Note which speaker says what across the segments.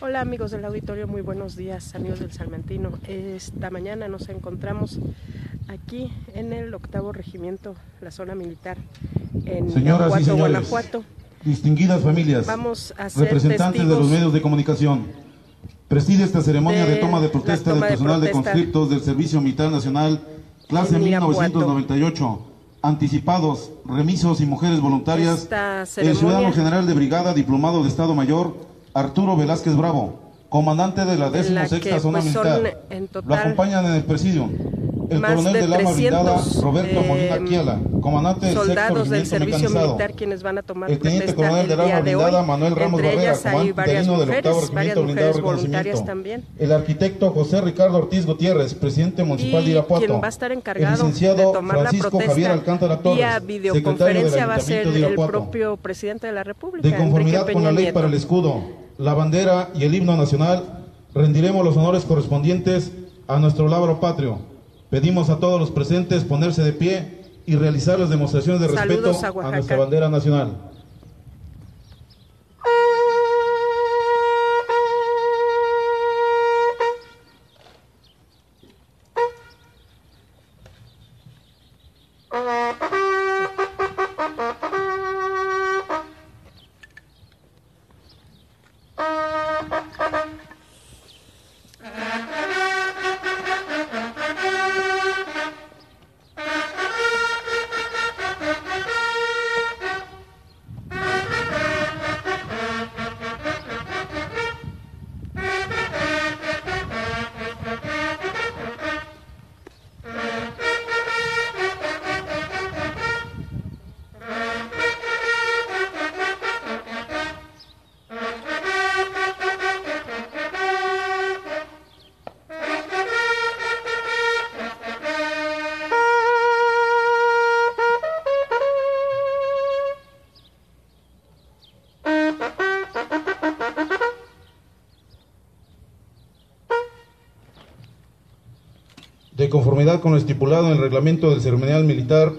Speaker 1: Hola amigos del auditorio, muy buenos días amigos del Salmantino. Esta mañana nos encontramos aquí en el octavo regimiento, la zona militar, en
Speaker 2: Señoras y
Speaker 1: Guanajuato,
Speaker 2: señores,
Speaker 1: Guanajuato.
Speaker 2: distinguidas familias,
Speaker 1: Vamos a ser
Speaker 2: representantes de los medios de comunicación, preside esta ceremonia de,
Speaker 1: de
Speaker 2: toma de protesta
Speaker 1: toma
Speaker 2: del
Speaker 1: de
Speaker 2: personal de,
Speaker 1: protesta
Speaker 2: conscriptos del Servicio Militar Nacional, clase
Speaker 1: en Irapuato.
Speaker 2: 1998, anticipados, remisos y mujeres voluntarias, el ciudadano general de brigada, diplomado de Estado Mayor, Arturo Velázquez Bravo, comandante de la
Speaker 1: En la
Speaker 2: 16
Speaker 1: que,
Speaker 2: zona
Speaker 1: pues, son,
Speaker 2: militar. Lo acompañan en el presidio el
Speaker 1: más
Speaker 2: coronel
Speaker 1: de
Speaker 2: blindada,
Speaker 1: 300,
Speaker 2: Roberto
Speaker 1: eh,
Speaker 2: Molina Quiala, comandante del
Speaker 1: soldados del servicio militar quienes van a tomar
Speaker 2: El teniente coronel
Speaker 1: el de hoy.
Speaker 2: blindada, Manuel Ramos
Speaker 1: Entre
Speaker 2: Barrera, comandante del octavo regimiento de reconocimiento.
Speaker 1: también.
Speaker 2: El arquitecto José Ricardo Ortiz Gutiérrez, presidente municipal
Speaker 1: Y
Speaker 2: de Irapuato.
Speaker 1: quien va a estar
Speaker 2: el
Speaker 1: encargado de
Speaker 2: licenciado
Speaker 1: tomar la
Speaker 2: Francisco
Speaker 1: protesta
Speaker 2: Javier Alcántara Torres,
Speaker 1: vía videoconferencia va a ser
Speaker 2: de
Speaker 1: el propio presidente de la República,
Speaker 2: De conformidad con la ley
Speaker 1: Nieto.
Speaker 2: para el escudo, la bandera y el himno nacional, rendiremos los honores correspondientes a nuestro labro patrio. Pedimos a todos los presentes ponerse de pie y realizar las demostraciones de respeto
Speaker 1: a
Speaker 2: nuestra bandera nacional. Con lo estipulado en el reglamento del ceremonial militar,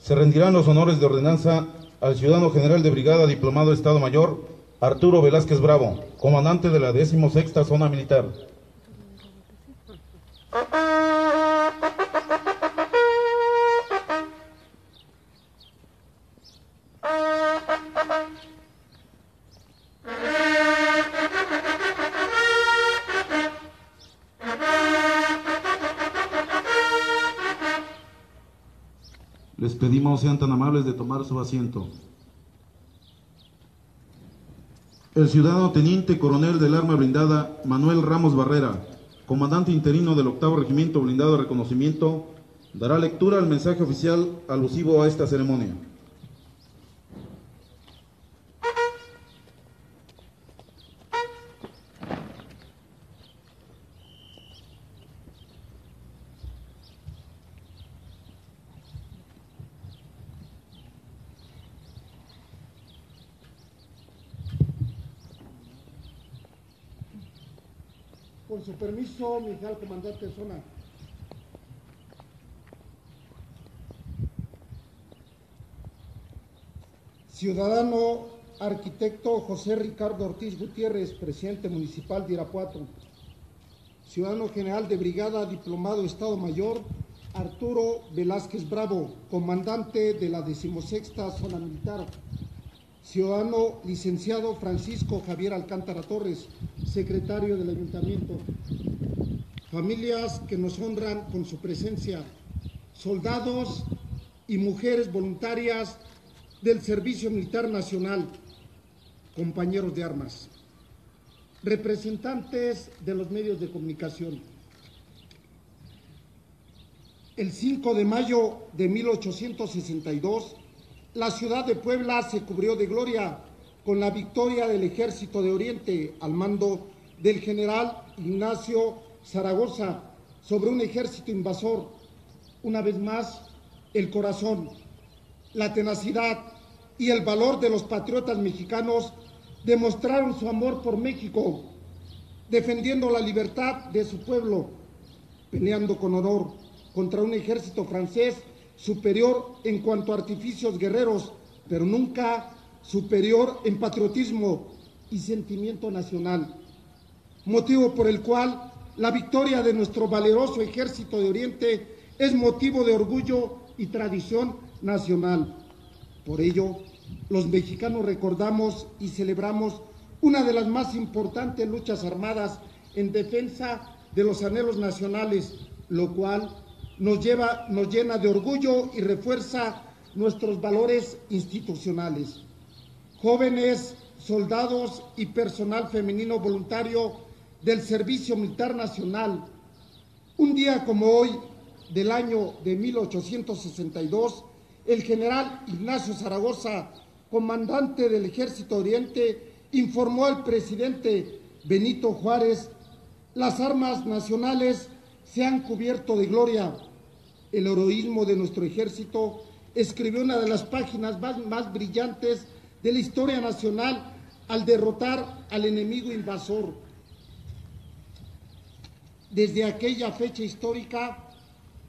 Speaker 2: se rendirán los honores de ordenanza al ciudadano general de brigada diplomado de Estado Mayor, Arturo Velázquez Bravo, comandante de la 16 Zona Militar. Sean tan amables de tomar su asiento. El ciudadano teniente coronel del arma blindada, Manuel Ramos Barrera, comandante interino del octavo regimiento blindado de reconocimiento, dará lectura al mensaje oficial alusivo a esta ceremonia.
Speaker 3: Con su permiso, mi general comandante zona. Ciudadano arquitecto José Ricardo Ortiz Gutiérrez, presidente municipal de Irapuato. Ciudadano general de brigada, diplomado Estado Mayor, Arturo Velázquez Bravo, comandante de la decimosexta zona militar. Ciudadano licenciado Francisco Javier Alcántara Torres, secretario del Ayuntamiento. Familias que nos honran con su presencia, soldados y mujeres voluntarias del Servicio Militar Nacional, compañeros de armas, representantes de los medios de comunicación. El 5 de mayo de 1862, la ciudad de Puebla se cubrió de gloria con la victoria del Ejército de Oriente al mando del general Ignacio Zaragoza sobre un ejército invasor. Una vez más, el corazón, la tenacidad y el valor de los patriotas mexicanos demostraron su amor por México, defendiendo la libertad de su pueblo, peleando con honor contra un ejército francés superior en cuanto a artificios guerreros pero nunca superior en patriotismo y sentimiento nacional, motivo por el cual la victoria de nuestro valeroso ejército de Oriente es motivo de orgullo y tradición nacional. Por ello, los mexicanos recordamos y celebramos una de las más importantes luchas armadas en defensa de los anhelos nacionales, lo cual nos, lleva, nos llena de orgullo y refuerza nuestros valores institucionales. Jóvenes, soldados y personal femenino voluntario del Servicio Militar Nacional, un día como hoy del año de 1862, el general Ignacio Zaragoza, comandante del Ejército Oriente, informó al presidente Benito Juárez, las armas nacionales se han cubierto de gloria. El heroísmo de nuestro ejército escribió una de las páginas más, más brillantes de la historia nacional al derrotar al enemigo invasor. Desde aquella fecha histórica,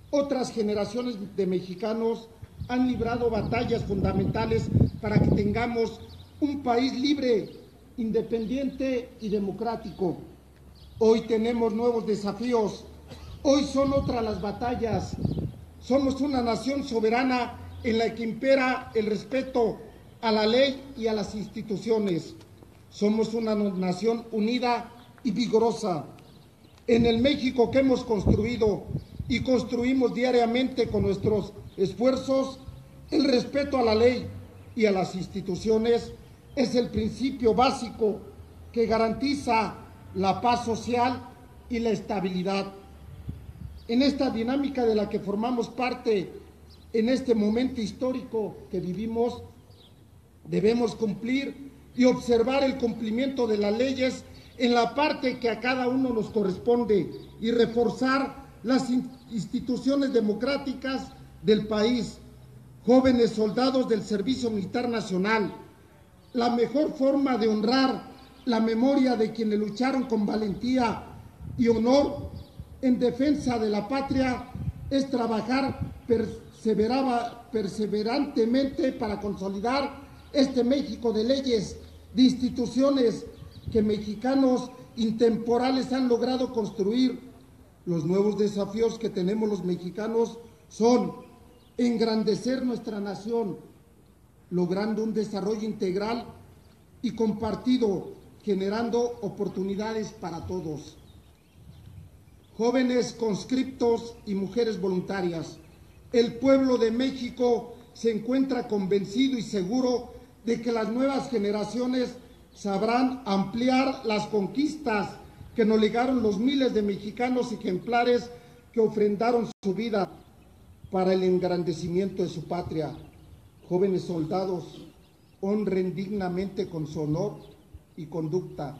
Speaker 3: otras generaciones de mexicanos han librado batallas fundamentales para que tengamos un país libre, independiente y democrático. Hoy tenemos nuevos desafíos, hoy son otras las batallas. Somos una nación soberana en la que impera el respeto a la ley y a las instituciones. Somos una nación unida y vigorosa. En el México que hemos construido y construimos diariamente con nuestros esfuerzos, el respeto a la ley y a las instituciones es el principio básico que garantiza la paz social y la estabilidad. En esta dinámica de la que formamos parte en este momento histórico que vivimos, debemos cumplir y observar el cumplimiento de las leyes en la parte que a cada uno nos corresponde y reforzar las instituciones democráticas del país, jóvenes soldados del Servicio Militar Nacional. La mejor forma de honrar la memoria de quienes lucharon con valentía y honor en defensa de la patria es trabajar perseverantemente para consolidar este México de leyes, de instituciones que mexicanos intemporales han logrado construir los nuevos desafíos que tenemos los mexicanos son engrandecer nuestra nación, logrando un desarrollo integral y compartido, generando oportunidades para todos. Jóvenes conscriptos y mujeres voluntarias, el pueblo de México se encuentra convencido y seguro de que las nuevas generaciones sabrán ampliar las conquistas que nos legaron los miles de mexicanos ejemplares que ofrendaron su vida para el engrandecimiento de su patria. Jóvenes soldados, honren dignamente con su honor y conducta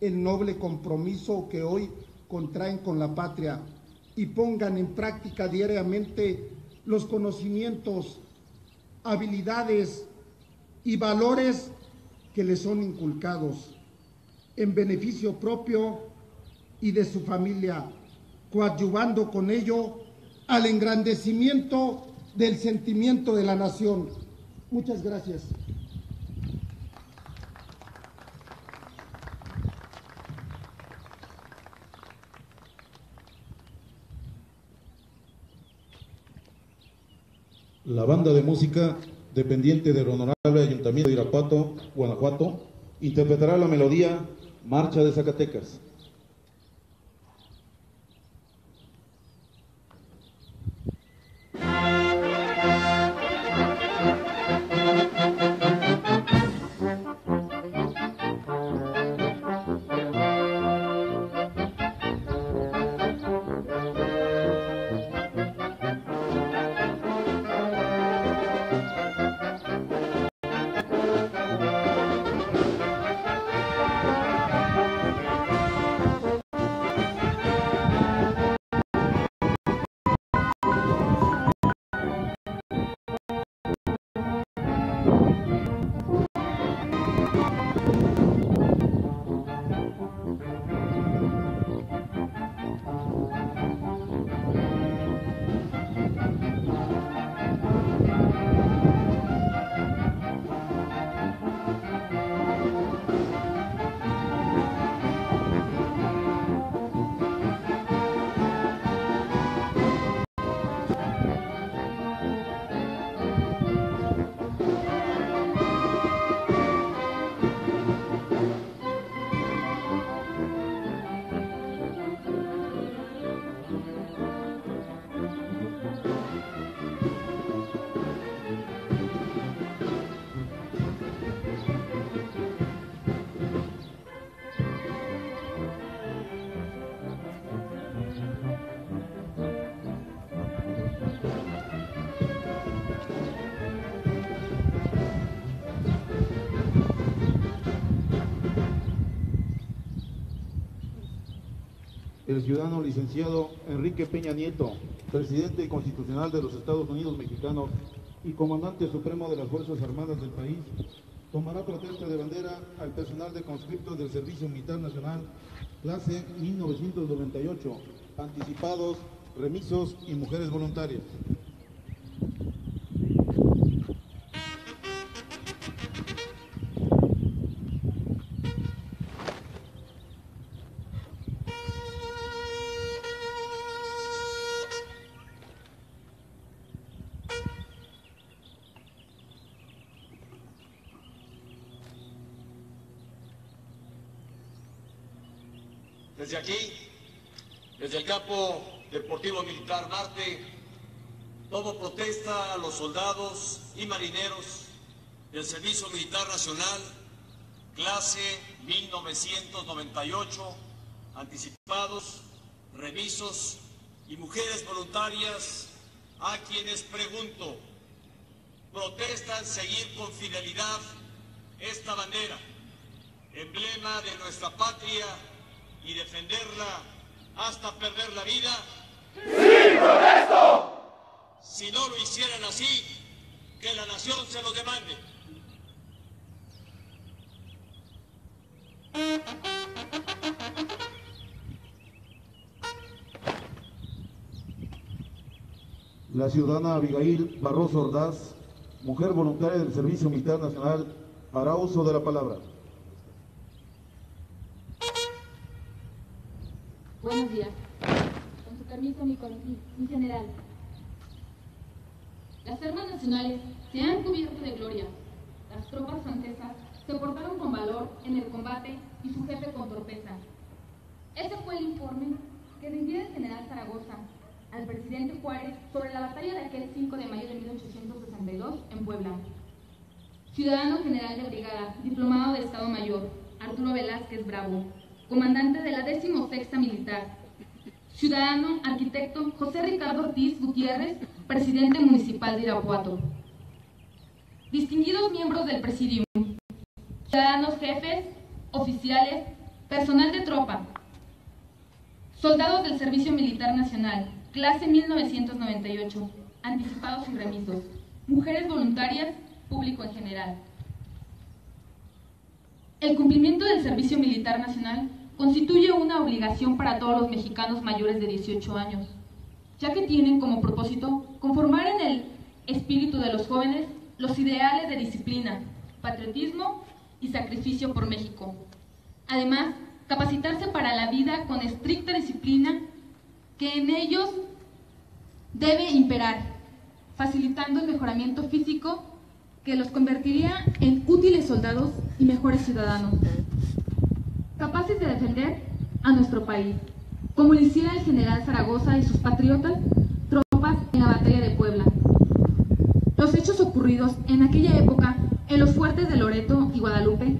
Speaker 3: el noble compromiso que hoy contraen con la patria y pongan en práctica diariamente los conocimientos, habilidades y valores que les son inculcados en beneficio propio y de su familia, coadyuvando con ello al engrandecimiento del sentimiento de la nación. Muchas gracias.
Speaker 2: La banda de música dependiente del Honorable Ayuntamiento de Irapuato, Guanajuato, interpretará la melodía Marcha de Zacatecas. El ciudadano licenciado Enrique Peña Nieto, presidente constitucional de los Estados Unidos mexicanos y comandante supremo de las Fuerzas Armadas del país, tomará protesta de bandera al personal de conscriptos del Servicio Militar Nacional, clase 1998, anticipados, remisos y mujeres voluntarias.
Speaker 4: Desde aquí, desde el campo deportivo militar Marte, tomo protesta a los soldados y marineros del Servicio Militar Nacional, clase 1998, anticipados, revisos y mujeres voluntarias, a quienes pregunto, ¿protestan seguir con fidelidad esta bandera, emblema de nuestra patria y defenderla hasta perder la vida? ¡Sí, protesto! Si no lo hicieran así, que la nación se lo demande.
Speaker 2: La ciudadana Abigail Barroso Ordaz, mujer voluntaria del Servicio Militar Nacional, hará uso de la palabra.
Speaker 5: Buenos días. Con su permiso, mi, mi general. Las armas nacionales se han cubierto de gloria. Las tropas francesas se portaron con valor en el combate y su jefe con torpeza. Ese fue el informe que rindió el general Zaragoza al presidente Juárez sobre la batalla de aquel 5 de mayo de 1862 en Puebla. Ciudadano general de brigada, diplomado de Estado Mayor, Arturo Velázquez Bravo, comandante de la 16 Militar. Ciudadano, arquitecto José Ricardo Ortiz Gutiérrez, presidente municipal de Irapuato. Distinguidos miembros del presidium, ciudadanos jefes, oficiales, personal de tropa, soldados del Servicio Militar Nacional, clase 1998, anticipados y remisos, mujeres voluntarias, público en general. El cumplimiento del servicio militar nacional constituye una obligación para todos los mexicanos mayores de 18 años, ya que tienen como propósito conformar en el espíritu de los jóvenes los ideales de disciplina, patriotismo y sacrificio por México. Además, capacitarse para la vida con estricta disciplina que en ellos debe imperar, facilitando el mejoramiento físico que los convertiría en útiles soldados y mejores ciudadanos, capaces de defender a nuestro país, como lo hiciera el general Zaragoza y sus patriotas tropas en la batalla de Puebla. Los hechos ocurridos en aquella época en los fuertes de Loreto y Guadalupe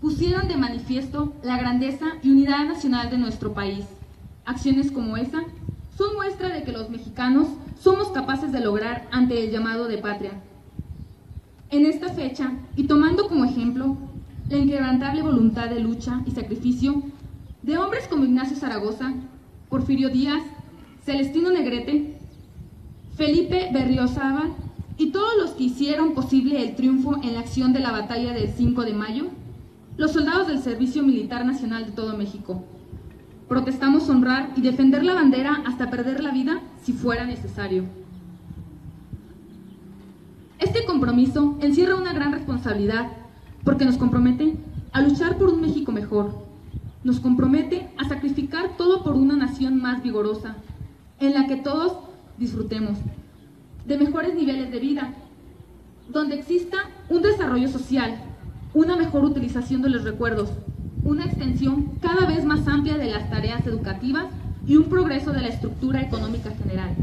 Speaker 5: pusieron de manifiesto la grandeza y unidad nacional de nuestro país. Acciones como esa son muestra de que los mexicanos somos capaces de lograr ante el llamado de patria. En esta fecha, y tomando como ejemplo la inquebrantable voluntad de lucha y sacrificio de hombres como Ignacio Zaragoza, Porfirio Díaz, Celestino Negrete, Felipe Berriozábal y todos los que hicieron posible el triunfo en la acción de la batalla del 5 de mayo, los soldados del Servicio Militar Nacional de todo México. Protestamos honrar y defender la bandera hasta perder la vida si fuera necesario. Este compromiso encierra una gran responsabilidad porque nos compromete a luchar por un México mejor. Nos compromete a sacrificar todo por una nación más vigorosa, en la que todos disfrutemos de mejores niveles de vida, donde exista un desarrollo social, una mejor utilización de los recuerdos, una extensión cada vez más amplia de las tareas educativas y un progreso de la estructura económica general.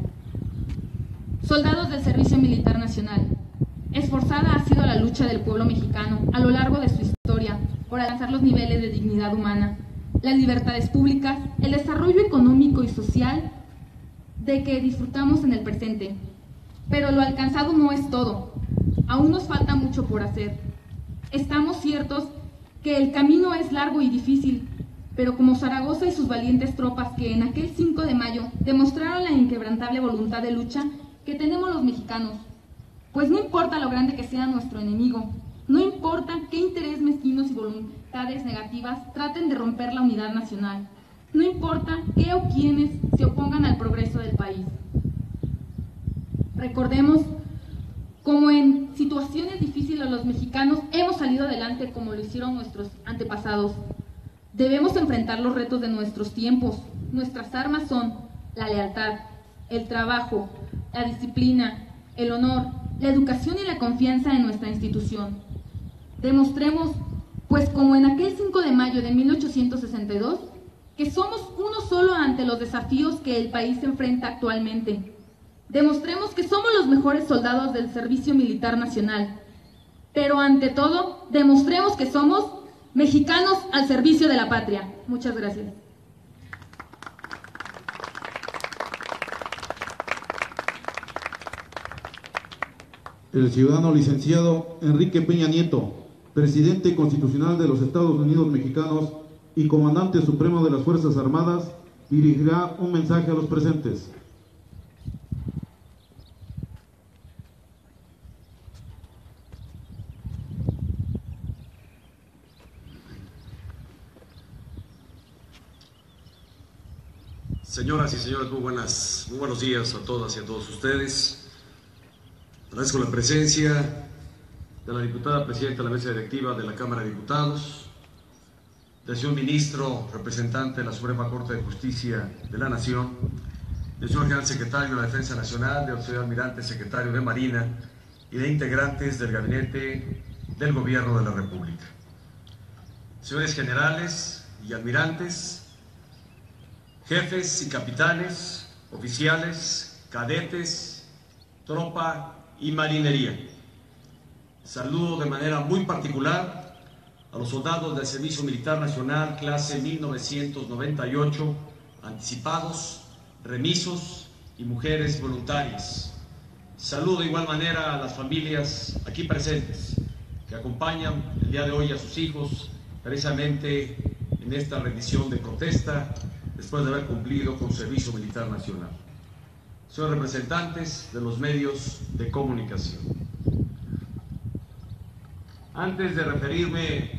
Speaker 5: Soldados del Servicio Militar Nacional, Esforzada ha sido la lucha del pueblo mexicano a lo largo de su historia por alcanzar los niveles de dignidad humana, las libertades públicas, el desarrollo económico y social de que disfrutamos en el presente. Pero lo alcanzado no es todo. Aún nos falta mucho por hacer. Estamos ciertos que el camino es largo y difícil, pero como Zaragoza y sus valientes tropas que en aquel 5 de mayo demostraron la inquebrantable voluntad de lucha que tenemos los mexicanos. Pues no importa lo grande que sea nuestro enemigo, no importa qué interés mezquinos y voluntades negativas traten de romper la unidad nacional, no importa qué o quiénes se opongan al progreso del país. Recordemos como en situaciones difíciles los mexicanos hemos salido adelante como lo hicieron nuestros antepasados. Debemos enfrentar los retos de nuestros tiempos. Nuestras armas son la lealtad, el trabajo, la disciplina, el honor, la educación y la confianza en nuestra institución. Demostremos, pues como en aquel 5 de mayo de 1862, que somos uno solo ante los desafíos que el país enfrenta actualmente. Demostremos que somos los mejores soldados del Servicio Militar Nacional. Pero ante todo, demostremos que somos mexicanos al servicio de la patria. Muchas gracias.
Speaker 2: El ciudadano licenciado Enrique Peña Nieto, presidente constitucional de los Estados Unidos mexicanos y comandante supremo de las Fuerzas Armadas, dirigirá un mensaje a los presentes.
Speaker 6: Señoras y señores, muy, buenas, muy buenos días a todas y a todos ustedes. Agradezco la presencia de la diputada presidenta de la mesa directiva de la Cámara de Diputados, del señor ministro representante de la Suprema Corte de Justicia de la Nación, del señor general secretario de la Defensa Nacional, del señor almirante secretario de Marina y de integrantes del gabinete del Gobierno de la República. Señores generales y almirantes, jefes y capitanes, oficiales, cadetes, tropa y marinería. Saludo de manera muy particular a los soldados del Servicio Militar Nacional clase 1998, anticipados, remisos y mujeres voluntarias. Saludo de igual manera a las familias aquí presentes que acompañan el día de hoy a sus hijos precisamente en esta rendición de protesta después de haber cumplido con servicio militar nacional. Soy representantes de los medios de comunicación. Antes de referirme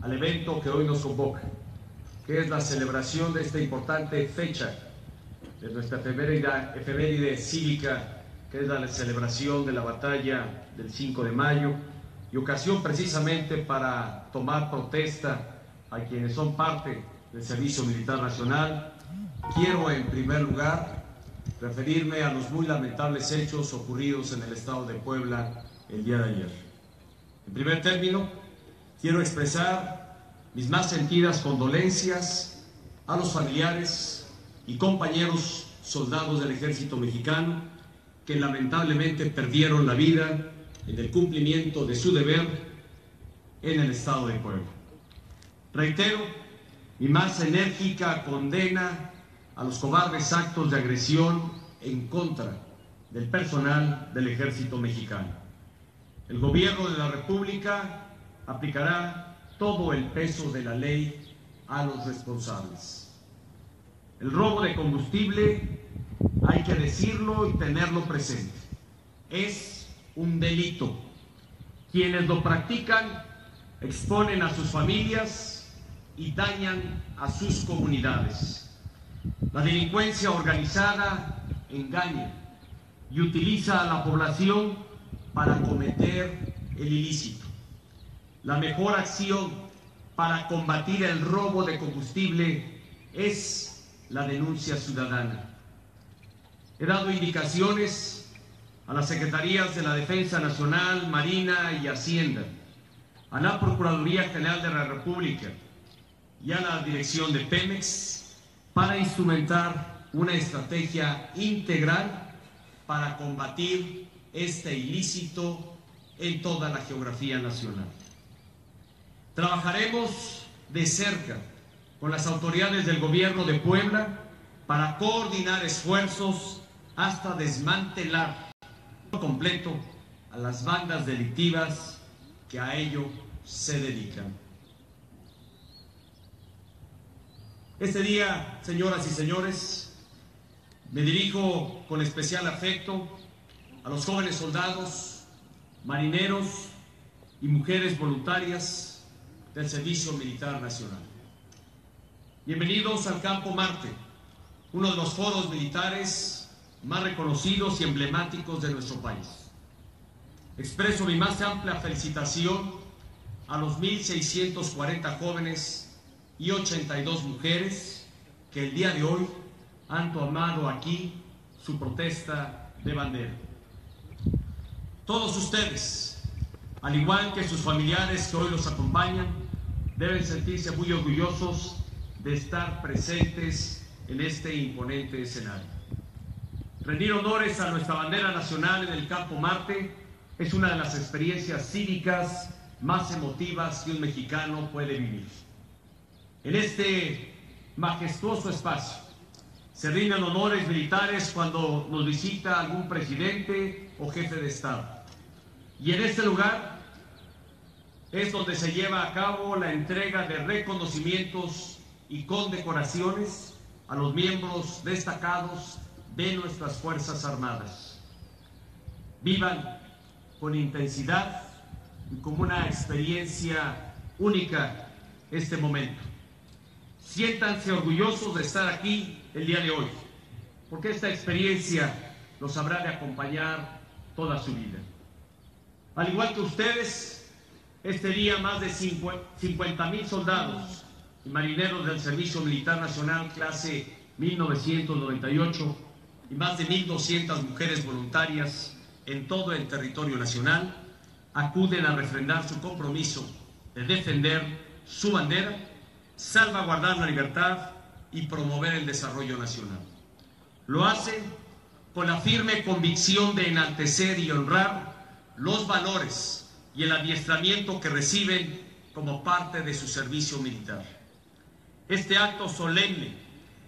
Speaker 6: al evento que hoy nos convoca, que es la celebración de esta importante fecha de nuestra efeméride cívica, que es la celebración de la batalla del 5 de mayo, y ocasión precisamente para tomar protesta a quienes son parte del Servicio Militar Nacional, quiero en primer lugar referirme a los muy lamentables hechos ocurridos en el estado de Puebla el día de ayer. En primer término, quiero expresar mis más sentidas condolencias a los familiares y compañeros soldados del ejército mexicano que lamentablemente perdieron la vida en el cumplimiento de su deber en el estado de Puebla. Reitero mi más enérgica condena a los cobardes actos de agresión en contra del personal del ejército mexicano. El gobierno de la República aplicará todo el peso de la ley a los responsables. El robo de combustible, hay que decirlo y tenerlo presente, es un delito. Quienes lo practican exponen a sus familias y dañan a sus comunidades. La delincuencia organizada engaña y utiliza a la población para cometer el ilícito. La mejor acción para combatir el robo de combustible es la denuncia ciudadana. He dado indicaciones a las Secretarías de la Defensa Nacional, Marina y Hacienda, a la Procuraduría General de la República, y a la dirección de Pemex para instrumentar una estrategia integral para combatir este ilícito en toda la geografía nacional. Trabajaremos de cerca con las autoridades del gobierno de Puebla para coordinar esfuerzos hasta desmantelar por completo a las bandas delictivas que a ello se dedican. Este día, señoras y señores, me dirijo con especial afecto a los jóvenes soldados, marineros y mujeres voluntarias del Servicio Militar Nacional. Bienvenidos al Campo Marte, uno de los foros militares más reconocidos y emblemáticos de nuestro país. Expreso mi más amplia felicitación a los 1.640 jóvenes y 82 mujeres que el día de hoy han tomado aquí su protesta de bandera. Todos ustedes, al igual que sus familiares que hoy los acompañan, deben sentirse muy orgullosos de estar presentes en este imponente escenario. Rendir honores a nuestra bandera nacional en el Campo Marte es una de las experiencias cívicas más emotivas que un mexicano puede vivir. En este majestuoso espacio se rinden honores militares cuando nos visita algún presidente o jefe de Estado. Y en este lugar es donde se lleva a cabo la entrega de reconocimientos y condecoraciones a los miembros destacados de nuestras Fuerzas Armadas. Vivan con intensidad y como una experiencia única este momento. Siéntanse orgullosos de estar aquí el día de hoy, porque esta experiencia los habrá de acompañar toda su vida. Al igual que ustedes, este día más de 50 mil soldados y marineros del Servicio Militar Nacional clase 1998 y más de 1.200 mujeres voluntarias en todo el territorio nacional acuden a refrendar su compromiso de defender su bandera, salvaguardar la libertad y promover el desarrollo nacional. Lo hacen con la firme convicción de enaltecer y honrar los valores y el adiestramiento que reciben como parte de su servicio militar. Este acto solemne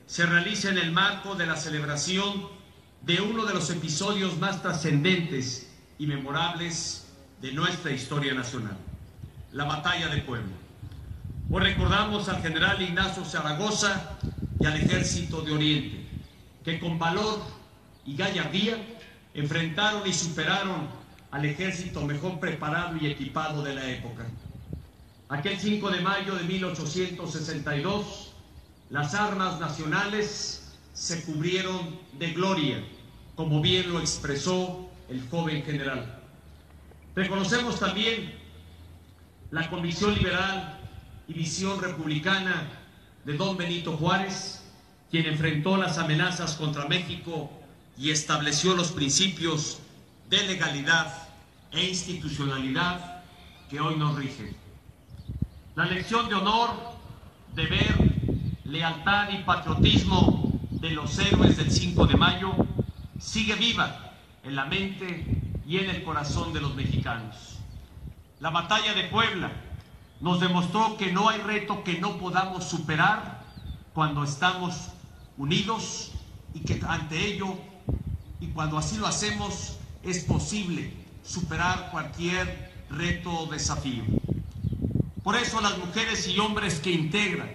Speaker 6: se realiza en el marco de la celebración de uno de los episodios más trascendentes y memorables de nuestra historia nacional, la batalla de Puebla. Hoy recordamos al general Ignacio Zaragoza y al ejército de Oriente, que con valor y gallardía enfrentaron y superaron al ejército mejor preparado y equipado de la época. Aquel 5 de mayo de 1862, las armas nacionales se cubrieron de gloria, como bien lo expresó el joven general. Reconocemos también la convicción liberal y visión republicana de don Benito Juárez, quien enfrentó las amenazas contra México y estableció los principios de legalidad e institucionalidad que hoy nos rigen. La lección de honor, deber, lealtad y patriotismo de los héroes del 5 de mayo sigue viva en la mente y en el corazón de los mexicanos. La batalla de Puebla nos demostró que no hay reto que no podamos superar cuando estamos unidos y que ante ello y cuando así lo hacemos es posible superar cualquier reto o desafío. Por eso las mujeres y hombres que integran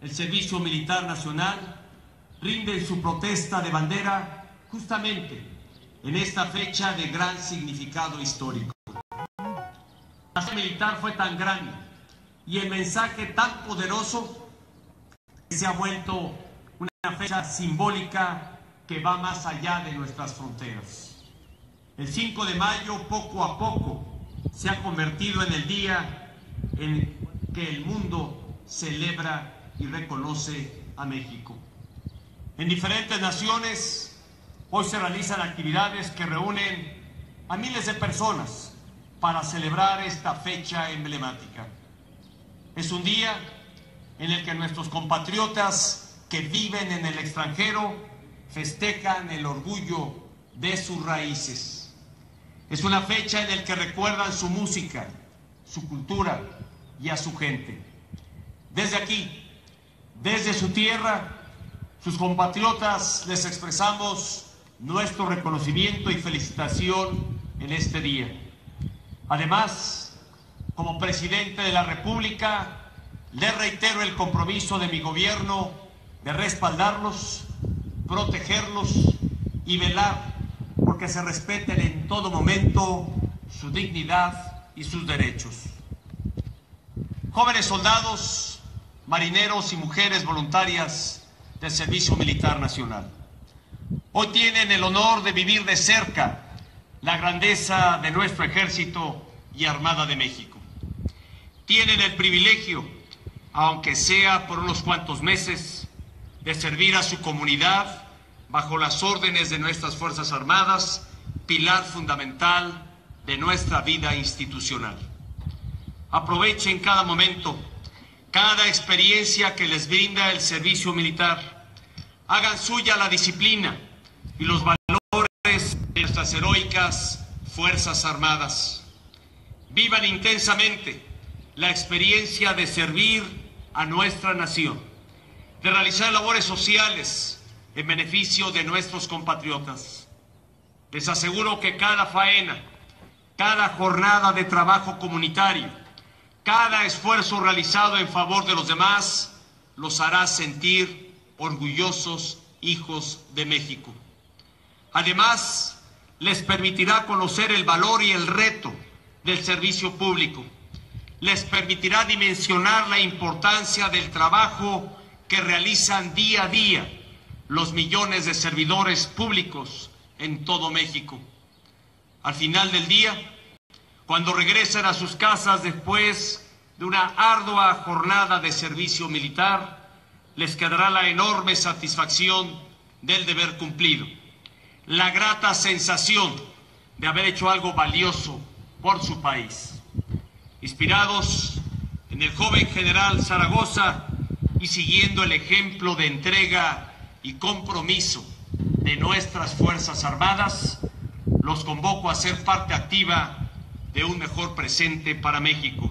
Speaker 6: el Servicio Militar Nacional rinden su protesta de bandera justamente en esta fecha de gran significado histórico. La militar fue tan grande y el mensaje tan poderoso se ha vuelto una fecha simbólica que va más allá de nuestras fronteras. El 5 de mayo poco a poco se ha convertido en el día en que el mundo celebra y reconoce a México. En diferentes naciones hoy se realizan actividades que reúnen a miles de personas para celebrar esta fecha emblemática. Es un día en el que nuestros compatriotas que viven en el extranjero festejan el orgullo de sus raíces. Es una fecha en la que recuerdan su música, su cultura y a su gente. Desde aquí, desde su tierra, sus compatriotas les expresamos nuestro reconocimiento y felicitación en este día. Además, como presidente de la República, le reitero el compromiso de mi gobierno de respaldarlos, protegerlos y velar porque se respeten en todo momento su dignidad y sus derechos. Jóvenes soldados, marineros y mujeres voluntarias del Servicio Militar Nacional. Hoy tienen el honor de vivir de cerca la grandeza de nuestro ejército y Armada de México. Tienen el privilegio, aunque sea por unos cuantos meses, de servir a su comunidad bajo las órdenes de nuestras Fuerzas Armadas, pilar fundamental de nuestra vida institucional. Aprovechen cada momento, cada experiencia que les brinda el servicio militar. Hagan suya la disciplina y los valores de nuestras heroicas Fuerzas Armadas. Vivan intensamente la experiencia de servir a nuestra nación, de realizar labores sociales en beneficio de nuestros compatriotas. Les aseguro que cada faena, cada jornada de trabajo comunitario, cada esfuerzo realizado en favor de los demás, los hará sentir orgullosos hijos de México. Además, les permitirá conocer el valor y el reto del servicio público les permitirá dimensionar la importancia del trabajo que realizan día a día los millones de servidores públicos en todo México. Al final del día, cuando regresen a sus casas después de una ardua jornada de servicio militar, les quedará la enorme satisfacción del deber cumplido, la grata sensación de haber hecho algo valioso por su país inspirados en el joven general Zaragoza y siguiendo el ejemplo de entrega y compromiso de nuestras Fuerzas Armadas, los convoco a ser parte activa de un mejor presente para México.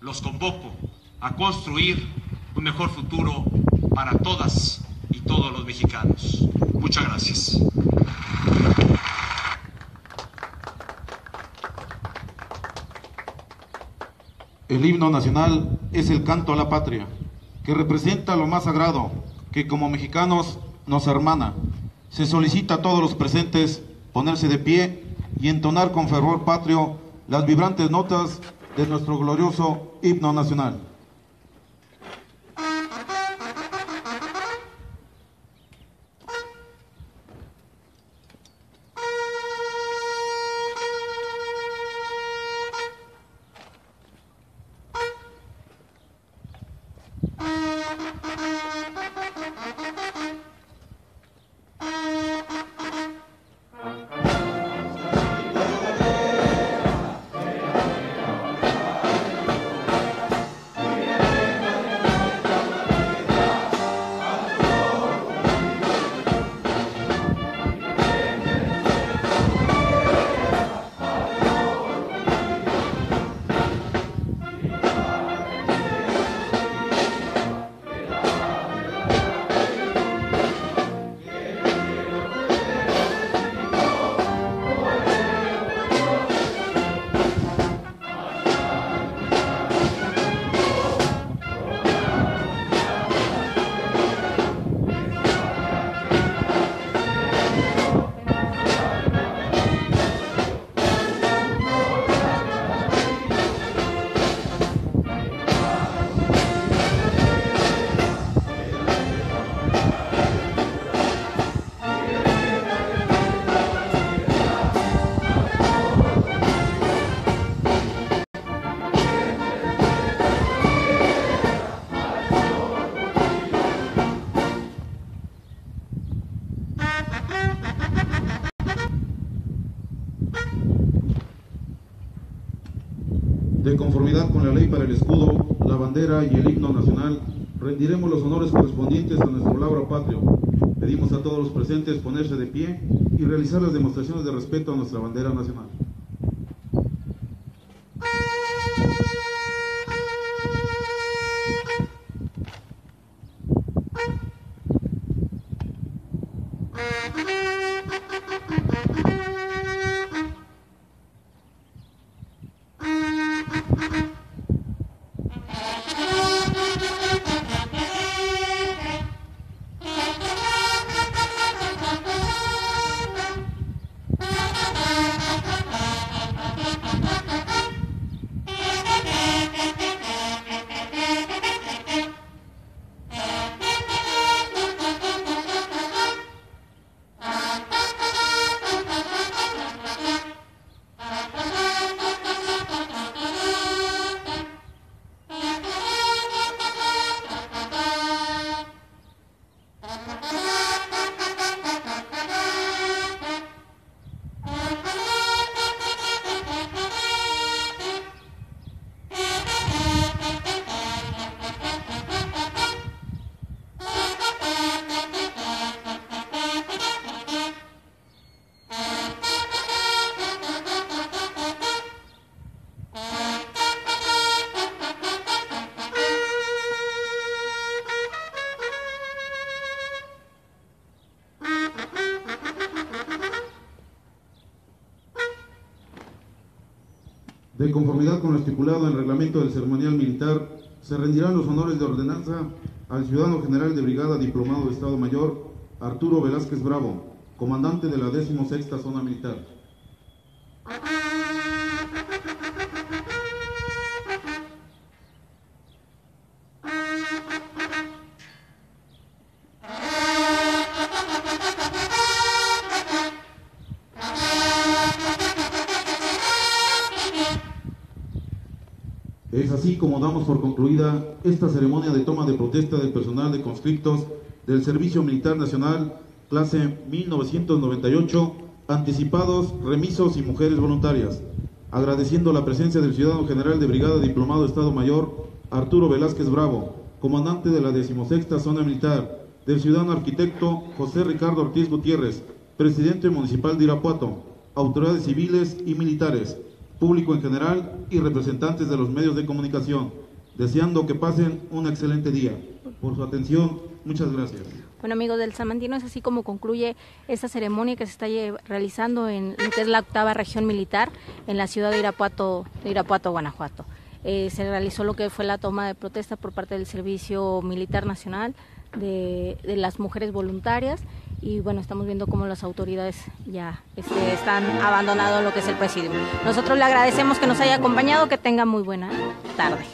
Speaker 6: Los convoco a construir un mejor futuro para todas y todos los mexicanos. Muchas gracias.
Speaker 2: El himno nacional es el canto a la patria, que representa lo más sagrado, que como mexicanos nos hermana. Se solicita a todos los presentes ponerse de pie y entonar con fervor patrio las vibrantes notas de nuestro glorioso himno nacional. La ley para el escudo, la bandera y el himno nacional, rendiremos los honores correspondientes a nuestro lauro patrio. Pedimos a todos los presentes ponerse de pie y realizar las demostraciones de respeto a nuestra bandera nacional. De conformidad con lo estipulado en el reglamento del ceremonial militar, se rendirán los honores de ordenanza al ciudadano general de brigada diplomado de Estado Mayor, Arturo Velázquez Bravo, comandante de la 16 Zona Militar. Así como damos por concluida esta ceremonia de toma de protesta del personal de conscriptos del Servicio Militar Nacional, clase 1998, anticipados, remisos y mujeres voluntarias, agradeciendo la presencia del ciudadano general de brigada diplomado Estado Mayor, Arturo Velázquez Bravo, comandante de la decimosexta zona militar, del ciudadano arquitecto José Ricardo Ortiz Gutiérrez, presidente municipal de Irapuato, autoridades civiles y militares, público en general y representantes de los medios de comunicación, deseando que pasen un excelente día. Por su atención, muchas gracias.
Speaker 7: Bueno, amigos del Samantino, es así como concluye esta ceremonia que se está realizando en lo que es la octava región militar en la ciudad de Irapuato, de Irapuato Guanajuato. Eh, se realizó lo que fue la toma de protesta por parte del Servicio Militar Nacional de, de las mujeres voluntarias y bueno, estamos viendo cómo las autoridades ya este, están abandonando lo que es el presidio. Nosotros le agradecemos que nos haya acompañado, que tenga muy buena tarde.